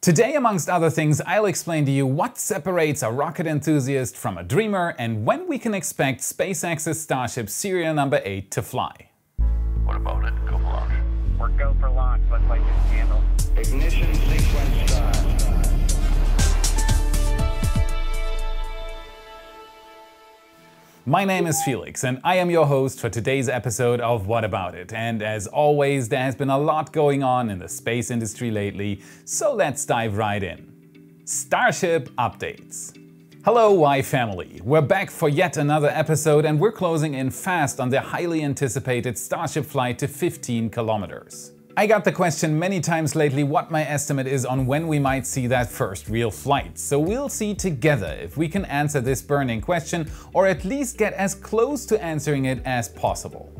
Today, amongst other things, I'll explain to you what separates a rocket enthusiast from a dreamer and when we can expect SpaceX's Starship serial number 8 to fly. What about it? Go for launch. We're go for launch. Looks like it's handled. Ignition sequence start. My name is Felix and I am your host for today's episode of What About It. And as always, there has been a lot going on in the space industry lately, so let's dive right in. Starship updates. Hello, Y family. We're back for yet another episode and we're closing in fast on the highly anticipated Starship flight to 15 kilometers. I got the question many times lately what my estimate is on when we might see that first real flight, so we'll see together if we can answer this burning question or at least get as close to answering it as possible.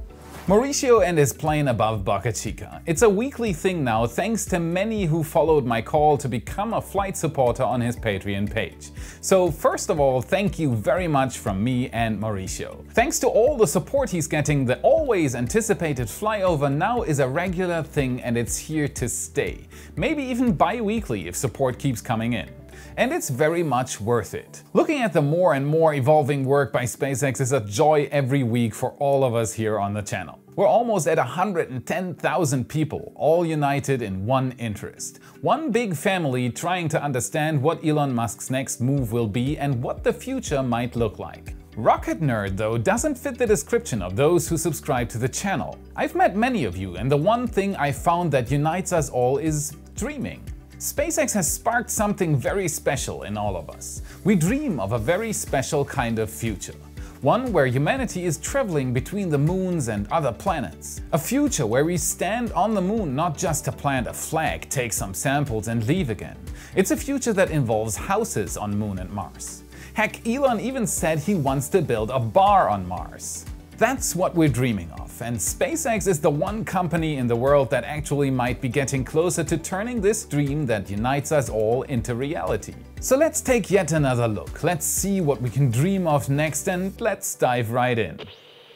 Mauricio and his plane above Boca Chica. It's a weekly thing now thanks to many who followed my call to become a flight supporter on his Patreon page. So first of all, thank you very much from me and Mauricio. Thanks to all the support he's getting, the always anticipated flyover now is a regular thing and it's here to stay. Maybe even bi-weekly if support keeps coming in and it's very much worth it. Looking at the more and more evolving work by SpaceX is a joy every week for all of us here on the channel. We're almost at 110,000 people, all united in one interest. One big family trying to understand what Elon Musk's next move will be and what the future might look like. Rocket Nerd, though, doesn't fit the description of those who subscribe to the channel. I've met many of you, and the one thing I found that unites us all is dreaming. SpaceX has sparked something very special in all of us. We dream of a very special kind of future. One where humanity is traveling between the moons and other planets. A future where we stand on the moon not just to plant a flag, take some samples and leave again. It's a future that involves houses on Moon and Mars. Heck, Elon even said he wants to build a bar on Mars. That's what we're dreaming of, and SpaceX is the one company in the world that actually might be getting closer to turning this dream that unites us all into reality. So let's take yet another look, let's see what we can dream of next and let's dive right in.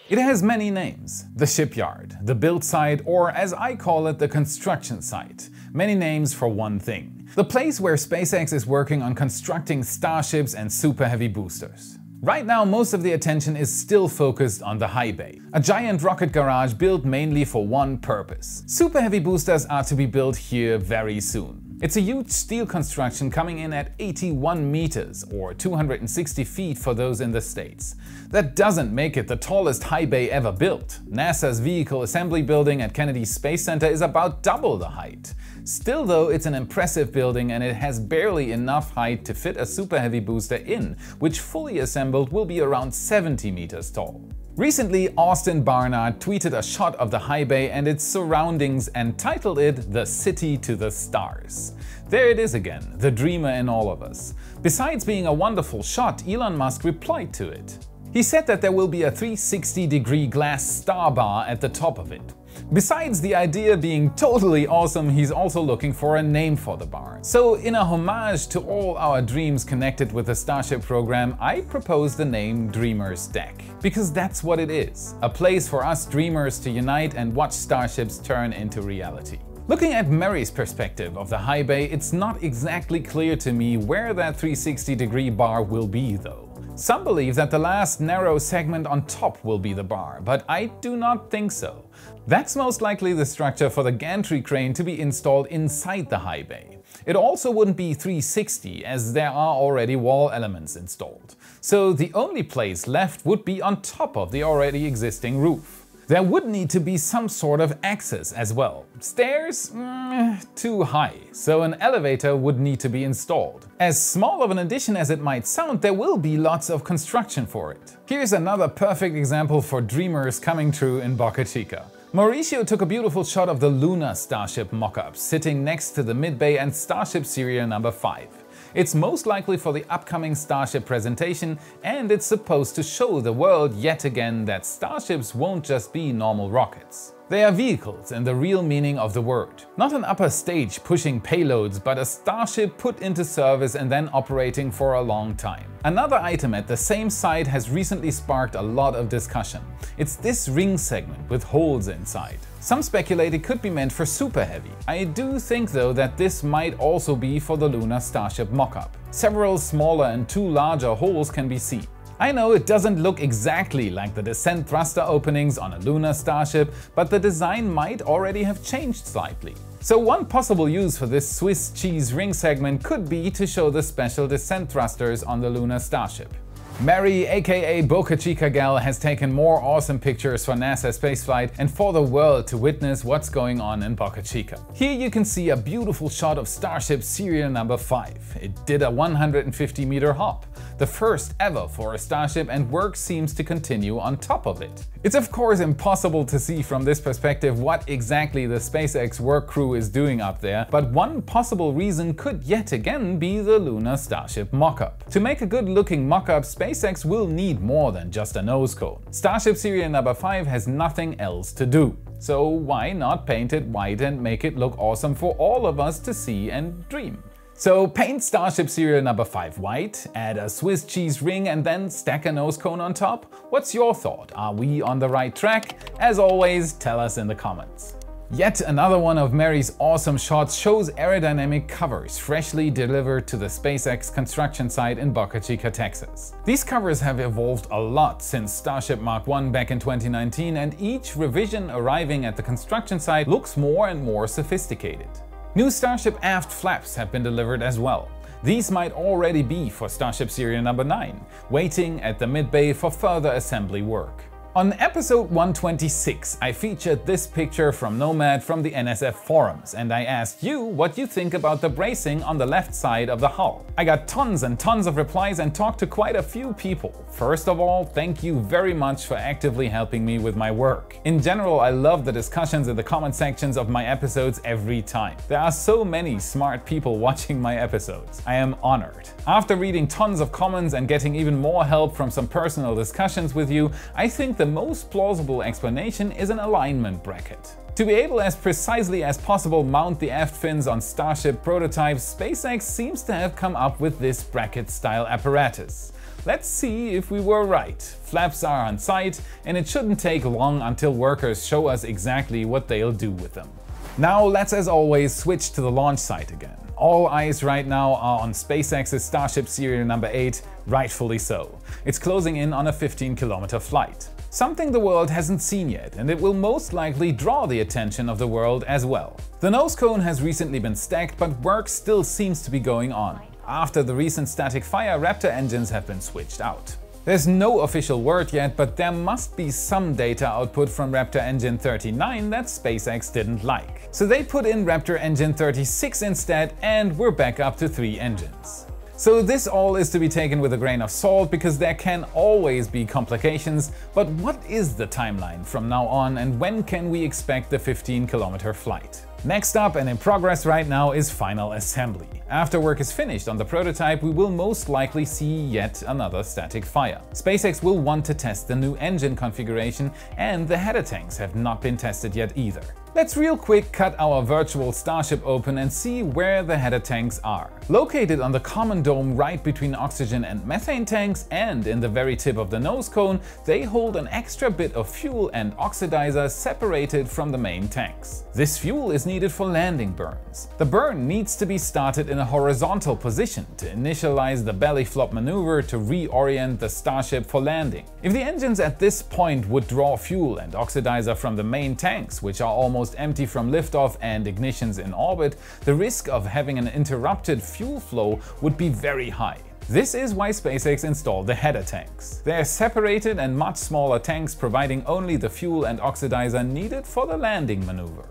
It has many names. The shipyard, the build site, or as I call it, the construction site. Many names for one thing. The place where SpaceX is working on constructing starships and super heavy boosters. Right now, most of the attention is still focused on the high bay, a giant rocket garage built mainly for one purpose. Super heavy boosters are to be built here very soon. It's a huge steel construction coming in at 81 meters or 260 feet for those in the States. That doesn't make it the tallest high bay ever built. NASA's Vehicle Assembly Building at Kennedy Space Center is about double the height. Still though, it's an impressive building and it has barely enough height to fit a super heavy booster in, which fully assembled will be around 70 meters tall. Recently, Austin Barnard tweeted a shot of the high bay and its surroundings and titled it The City to the Stars. There it is again, the dreamer in all of us. Besides being a wonderful shot, Elon Musk replied to it. He said that there will be a 360 degree glass star bar at the top of it. Besides the idea being totally awesome, he's also looking for a name for the bar. So in a homage to all our dreams connected with the Starship program, I propose the name Dreamers Deck. Because that's what it is, a place for us dreamers to unite and watch starships turn into reality. Looking at Mary's perspective of the high bay, it's not exactly clear to me where that 360 degree bar will be though. Some believe that the last narrow segment on top will be the bar, but I do not think so. That's most likely the structure for the gantry crane to be installed inside the high bay. It also wouldn't be 360 as there are already wall elements installed. So the only place left would be on top of the already existing roof. There would need to be some sort of access as well. Stairs? Mm, too high, so an elevator would need to be installed. As small of an addition as it might sound, there will be lots of construction for it. Here's another perfect example for dreamers coming true in Boca Chica. Mauricio took a beautiful shot of the Luna Starship mock-up sitting next to the mid-bay and Starship serial number 5. It's most likely for the upcoming Starship presentation and it's supposed to show the world yet again that Starships won't just be normal rockets. They are vehicles in the real meaning of the word. Not an upper stage pushing payloads, but a Starship put into service and then operating for a long time. Another item at the same site has recently sparked a lot of discussion. It's this ring segment with holes inside. Some speculate it could be meant for Super Heavy. I do think though that this might also be for the Lunar Starship mockup. Several smaller and two larger holes can be seen. I know it doesn't look exactly like the descent thruster openings on a lunar starship, but the design might already have changed slightly. So one possible use for this Swiss cheese ring segment could be to show the special descent thrusters on the lunar starship. Mary, aka Boca Chica Gal, has taken more awesome pictures for NASA spaceflight and for the world to witness what's going on in Boca Chica. Here you can see a beautiful shot of Starship serial number 5. It did a 150 meter hop, the first ever for a Starship and work seems to continue on top of it. It's of course impossible to see from this perspective what exactly the SpaceX work crew is doing up there, but one possible reason could yet again be the Lunar Starship mockup. To make a good looking mockup, SpaceX will need more than just a nose cone. Starship serial number 5 has nothing else to do. So why not paint it white and make it look awesome for all of us to see and dream? So paint Starship serial number 5 white, add a Swiss cheese ring and then stack a nose cone on top? What's your thought? Are we on the right track? As always, tell us in the comments. Yet another one of Mary's awesome shots shows aerodynamic covers freshly delivered to the SpaceX construction site in Boca Chica, Texas. These covers have evolved a lot since Starship Mark 1 back in 2019 and each revision arriving at the construction site looks more and more sophisticated. New Starship aft flaps have been delivered as well. These might already be for Starship serial number 9, waiting at the mid-bay for further assembly work. On episode 126, I featured this picture from Nomad from the NSF forums, and I asked you what you think about the bracing on the left side of the hull. I got tons and tons of replies and talked to quite a few people. First of all, thank you very much for actively helping me with my work. In general, I love the discussions in the comment sections of my episodes every time. There are so many smart people watching my episodes. I am honored. After reading tons of comments and getting even more help from some personal discussions with you, I think the most plausible explanation is an alignment bracket. To be able as precisely as possible mount the aft fins on Starship prototypes, SpaceX seems to have come up with this bracket-style apparatus. Let's see if we were right. Flaps are on site and it shouldn't take long until workers show us exactly what they'll do with them. Now let's as always switch to the launch site again. All eyes right now are on SpaceX's Starship serial number 8, rightfully so. It's closing in on a 15 kilometer flight. Something the world hasn't seen yet, and it will most likely draw the attention of the world as well. The nose cone has recently been stacked, but work still seems to be going on. After the recent static fire, Raptor engines have been switched out. There's no official word yet, but there must be some data output from Raptor Engine 39 that SpaceX didn't like. So they put in Raptor Engine 36 instead and we're back up to three engines. So this all is to be taken with a grain of salt because there can always be complications, but what is the timeline from now on and when can we expect the 15 kilometer flight? Next up and in progress right now is final assembly. After work is finished on the prototype, we will most likely see yet another static fire. SpaceX will want to test the new engine configuration and the header tanks have not been tested yet either. Let's real quick cut our virtual Starship open and see where the header tanks are. Located on the common dome right between oxygen and methane tanks and in the very tip of the nose cone, they hold an extra bit of fuel and oxidizer separated from the main tanks. This fuel is needed for landing burns. The burn needs to be started in a horizontal position to initialize the belly flop maneuver to reorient the Starship for landing. If the engines at this point would draw fuel and oxidizer from the main tanks, which are almost empty from liftoff and ignitions in orbit, the risk of having an interrupted fuel flow would be very high. This is why SpaceX installed the header tanks. They are separated and much smaller tanks providing only the fuel and oxidizer needed for the landing maneuver.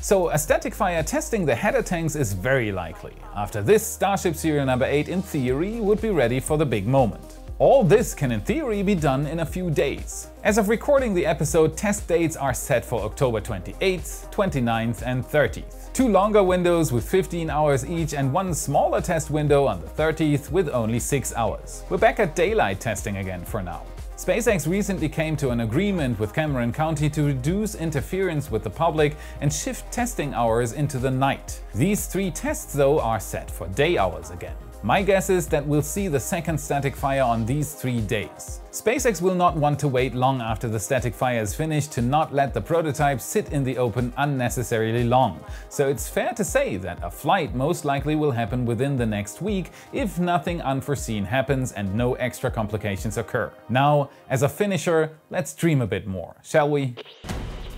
So a static fire testing the header tanks is very likely. After this, Starship serial number 8 in theory would be ready for the big moment. All this can in theory be done in a few days. As of recording the episode, test dates are set for October 28th, 29th and 30th. Two longer windows with 15 hours each and one smaller test window on the 30th with only 6 hours. We're back at daylight testing again for now. SpaceX recently came to an agreement with Cameron County to reduce interference with the public and shift testing hours into the night. These three tests though are set for day hours again. My guess is that we'll see the second static fire on these three days. SpaceX will not want to wait long after the static fire is finished to not let the prototype sit in the open unnecessarily long, so it's fair to say that a flight most likely will happen within the next week if nothing unforeseen happens and no extra complications occur. Now, as a finisher, let's dream a bit more, shall we?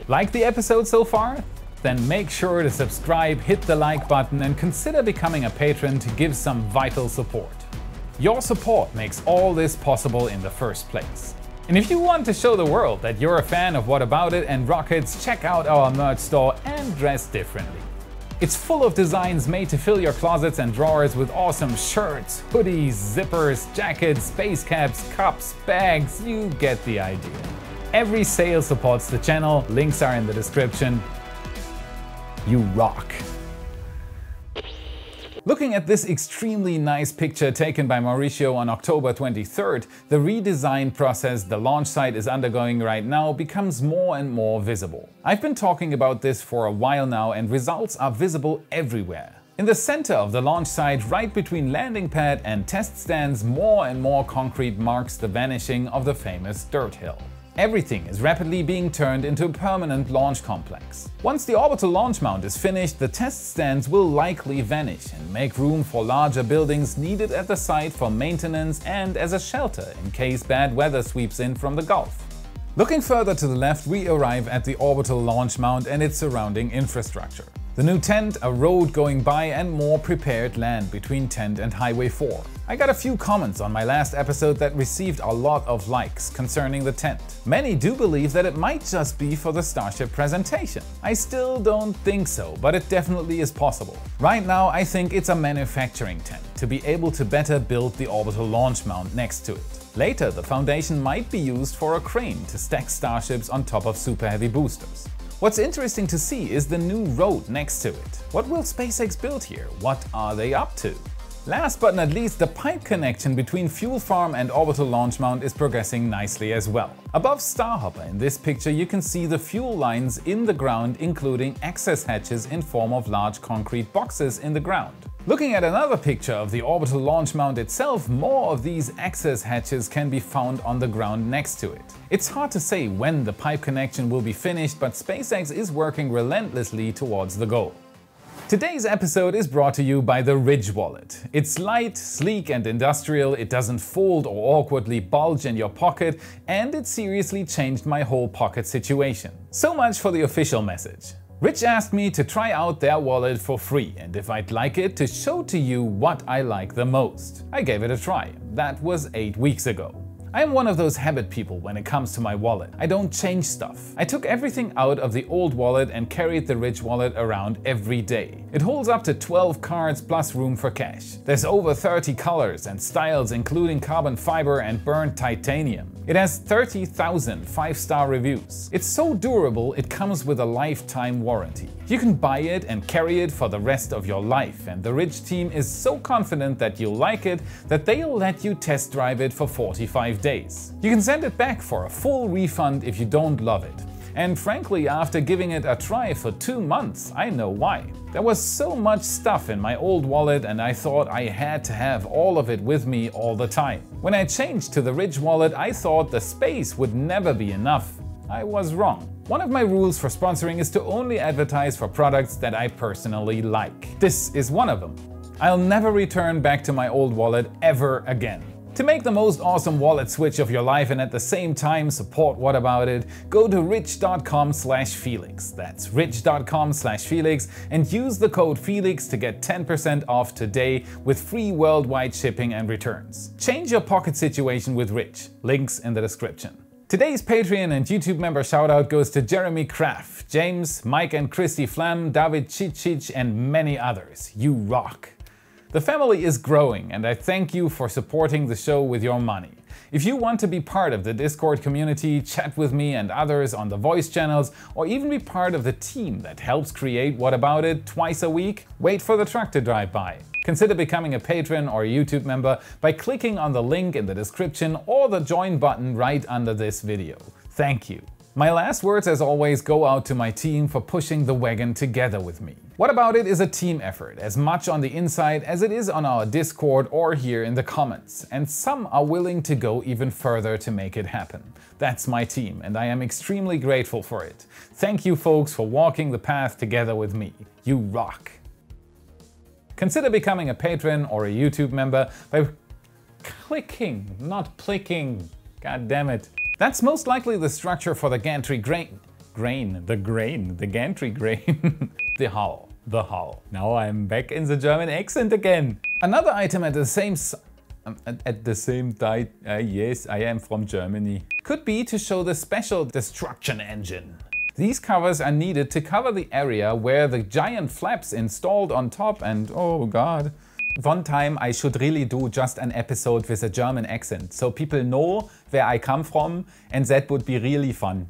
Like the episode so far? Then make sure to subscribe, hit the like button and consider becoming a patron to give some vital support. Your support makes all this possible in the first place. And if you want to show the world that you're a fan of What About It and Rockets, check out our merch store and dress differently. It's full of designs made to fill your closets and drawers with awesome shirts, hoodies, zippers, jackets, space caps, cups, bags, you get the idea. Every sale supports the channel, links are in the description. You rock! Looking at this extremely nice picture taken by Mauricio on October 23rd, the redesign process the launch site is undergoing right now becomes more and more visible. I've been talking about this for a while now and results are visible everywhere. In the center of the launch site, right between landing pad and test stands, more and more concrete marks the vanishing of the famous dirt hill. Everything is rapidly being turned into a permanent launch complex. Once the orbital launch mount is finished, the test stands will likely vanish and make room for larger buildings needed at the site for maintenance and as a shelter in case bad weather sweeps in from the Gulf. Looking further to the left, we arrive at the orbital launch mount and its surrounding infrastructure. The new tent, a road going by and more prepared land between tent and Highway 4. I got a few comments on my last episode that received a lot of likes concerning the tent. Many do believe that it might just be for the Starship presentation. I still don't think so, but it definitely is possible. Right now I think it's a manufacturing tent to be able to better build the orbital launch mount next to it. Later, the foundation might be used for a crane to stack starships on top of super heavy boosters. What's interesting to see is the new road next to it. What will SpaceX build here? What are they up to? Last but not least, the pipe connection between Fuel Farm and Orbital Launch Mount is progressing nicely as well. Above Starhopper in this picture you can see the fuel lines in the ground including access hatches in form of large concrete boxes in the ground. Looking at another picture of the orbital launch mount itself, more of these access hatches can be found on the ground next to it. It's hard to say when the pipe connection will be finished, but SpaceX is working relentlessly towards the goal. Today's episode is brought to you by the Ridge Wallet. It's light, sleek and industrial, it doesn't fold or awkwardly bulge in your pocket, and it seriously changed my whole pocket situation. So much for the official message. Ridge asked me to try out their wallet for free and if I'd like it to show to you what I like the most. I gave it a try. That was 8 weeks ago. I am one of those habit people when it comes to my wallet. I don't change stuff. I took everything out of the old wallet and carried the Ridge wallet around every day. It holds up to 12 cards plus room for cash. There's over 30 colors and styles including carbon fiber and burnt titanium. It has 30,000 5-star reviews. It's so durable it comes with a lifetime warranty. You can buy it and carry it for the rest of your life and the Ridge team is so confident that you'll like it that they'll let you test drive it for 45 days. You can send it back for a full refund if you don't love it. And frankly, after giving it a try for two months, I know why. There was so much stuff in my old wallet and I thought I had to have all of it with me all the time. When I changed to the Ridge wallet, I thought the space would never be enough. I was wrong. One of my rules for sponsoring is to only advertise for products that I personally like. This is one of them. I'll never return back to my old wallet ever again. To make the most awesome wallet switch of your life and at the same time support What About It, go to ridge.com slash Felix. That's ridge.com slash Felix and use the code Felix to get 10% off today with free worldwide shipping and returns. Change your pocket situation with Ridge. Links in the description. Today's Patreon and YouTube member shoutout goes to Jeremy Kraft, James, Mike and Christy Flam, David Chichich and many others. You rock! The family is growing and I thank you for supporting the show with your money. If you want to be part of the Discord community, chat with me and others on the voice channels, or even be part of the team that helps create What About It twice a week, wait for the truck to drive by. Consider becoming a patron or a YouTube member by clicking on the link in the description or the join button right under this video. Thank you. My last words, as always, go out to my team for pushing the wagon together with me. What About It is a team effort, as much on the inside as it is on our Discord or here in the comments, and some are willing to go even further to make it happen. That's my team, and I am extremely grateful for it. Thank you, folks, for walking the path together with me. You rock! Consider becoming a patron or a YouTube member by clicking, not clicking. God damn it. That's most likely the structure for the gantry grain. Grain, the grain, the gantry grain. the hull, the hull. Now I'm back in the German accent again. Another item at the same um, at the same time, uh, yes, I am from Germany. Could be to show the special destruction engine. These covers are needed to cover the area where the giant flaps installed on top and oh god, one time I should really do just an episode with a German accent, so people know where I come from and that would be really fun.